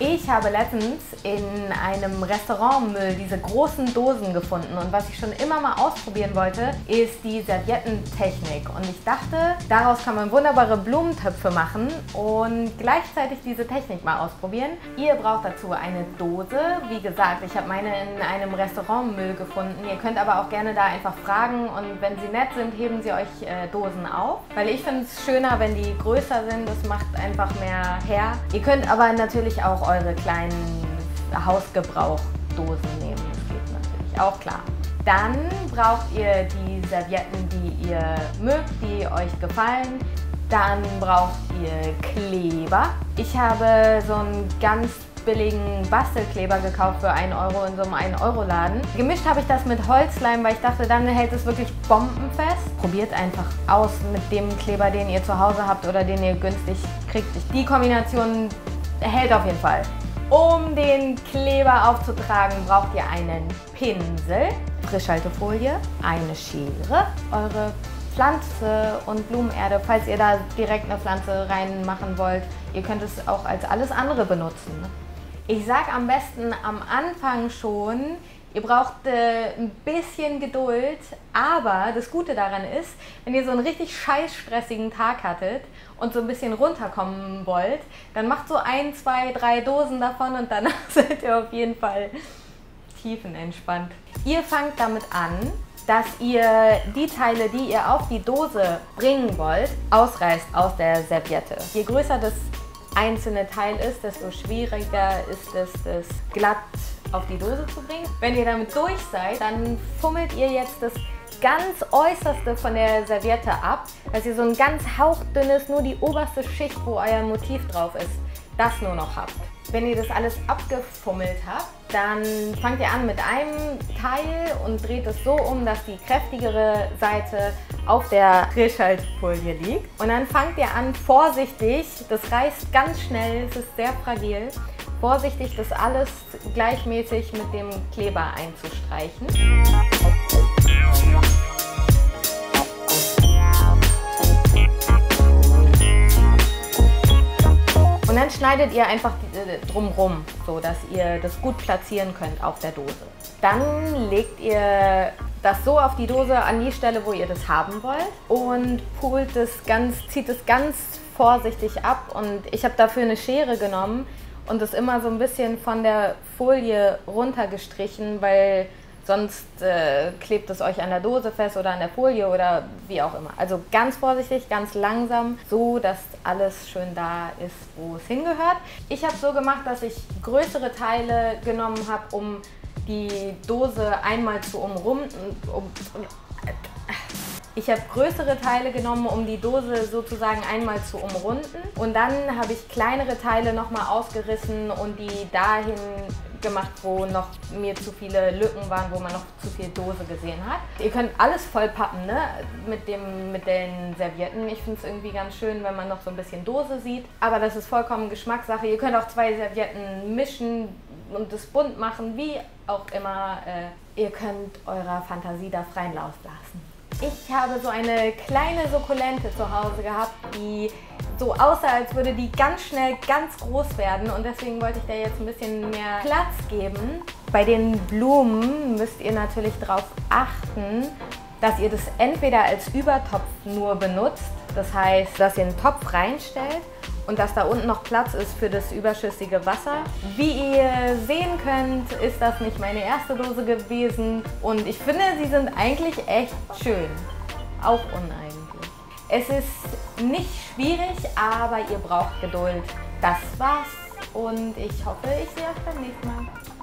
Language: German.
Ich habe letztens in einem Restaurantmüll diese großen Dosen gefunden und was ich schon immer mal ausprobieren wollte, ist die Serviettentechnik. Und ich dachte, daraus kann man wunderbare Blumentöpfe machen und gleichzeitig diese Technik mal ausprobieren. Ihr braucht dazu eine Dose. Wie gesagt, ich habe meine in einem Restaurantmüll gefunden. Ihr könnt aber auch gerne da einfach fragen und wenn sie nett sind, heben sie euch äh, Dosen auf. Weil ich finde es schöner, wenn die größer sind. Das macht einfach mehr her. Ihr könnt aber natürlich auch eure kleinen Hausgebrauchdosen nehmen. Das geht natürlich auch klar. Dann braucht ihr die Servietten, die ihr mögt, die euch gefallen. Dann braucht ihr Kleber. Ich habe so einen ganz billigen Bastelkleber gekauft für 1 Euro in so einem 1-Euro-Laden. Gemischt habe ich das mit Holzleim, weil ich dachte, dann hält es wirklich bombenfest. Probiert einfach aus mit dem Kleber, den ihr zu Hause habt oder den ihr günstig kriegt. Die Kombination hält auf jeden Fall. Um den Kleber aufzutragen, braucht ihr einen Pinsel, Frischhaltefolie, eine Schere, eure Pflanze und Blumenerde, falls ihr da direkt eine Pflanze reinmachen wollt. Ihr könnt es auch als alles andere benutzen. Ich sage am besten am Anfang schon, Ihr braucht äh, ein bisschen Geduld, aber das Gute daran ist, wenn ihr so einen richtig scheißstressigen Tag hattet und so ein bisschen runterkommen wollt, dann macht so ein, zwei, drei Dosen davon und danach seid ihr auf jeden Fall tiefenentspannt. Ihr fangt damit an, dass ihr die Teile, die ihr auf die Dose bringen wollt, ausreißt aus der Serviette. Je größer das einzelne Teil ist, desto schwieriger ist es, das glatt auf die Dose zu bringen. Wenn ihr damit durch seid, dann fummelt ihr jetzt das ganz äußerste von der Serviette ab, dass ihr so ein ganz hauchdünnes, nur die oberste Schicht, wo euer Motiv drauf ist, das nur noch habt. Wenn ihr das alles abgefummelt habt, dann fangt ihr an mit einem Teil und dreht es so um, dass die kräftigere Seite auf der Frischhaltfolie liegt. Und dann fangt ihr an, vorsichtig, das reißt ganz schnell, es ist sehr fragil, vorsichtig das alles gleichmäßig mit dem Kleber einzustreichen. Und dann schneidet ihr einfach äh, drumrum, so dass ihr das gut platzieren könnt auf der Dose. Dann legt ihr das so auf die Dose an die Stelle, wo ihr das haben wollt und pult es ganz, zieht es ganz vorsichtig ab. Und ich habe dafür eine Schere genommen, und es immer so ein bisschen von der Folie runtergestrichen, weil sonst äh, klebt es euch an der Dose fest oder an der Folie oder wie auch immer. Also ganz vorsichtig, ganz langsam, so dass alles schön da ist, wo es hingehört. Ich habe so gemacht, dass ich größere Teile genommen habe, um die Dose einmal zu umrunden. Um, ich habe größere Teile genommen, um die Dose sozusagen einmal zu umrunden. Und dann habe ich kleinere Teile nochmal ausgerissen und die dahin gemacht, wo noch mir zu viele Lücken waren, wo man noch zu viel Dose gesehen hat. Ihr könnt alles vollpappen ne? mit, dem, mit den Servietten. Ich finde es irgendwie ganz schön, wenn man noch so ein bisschen Dose sieht. Aber das ist vollkommen Geschmackssache. Ihr könnt auch zwei Servietten mischen und das bunt machen, wie auch immer. Äh, ihr könnt eurer Fantasie da freien Lauf lassen. Ich habe so eine kleine Sukkulente zu Hause gehabt, die so aussah, als würde die ganz schnell ganz groß werden und deswegen wollte ich da jetzt ein bisschen mehr Platz geben. Bei den Blumen müsst ihr natürlich darauf achten, dass ihr das entweder als Übertopf nur benutzt, das heißt, dass ihr einen Topf reinstellt und dass da unten noch Platz ist für das überschüssige Wasser. Wie ihr sehen könnt, ist das nicht meine erste Dose gewesen und ich finde, sie sind eigentlich echt schön, auch uneigentlich. Es ist nicht schwierig, aber ihr braucht Geduld. Das war's und ich hoffe, ich sehe euch beim nächsten Mal.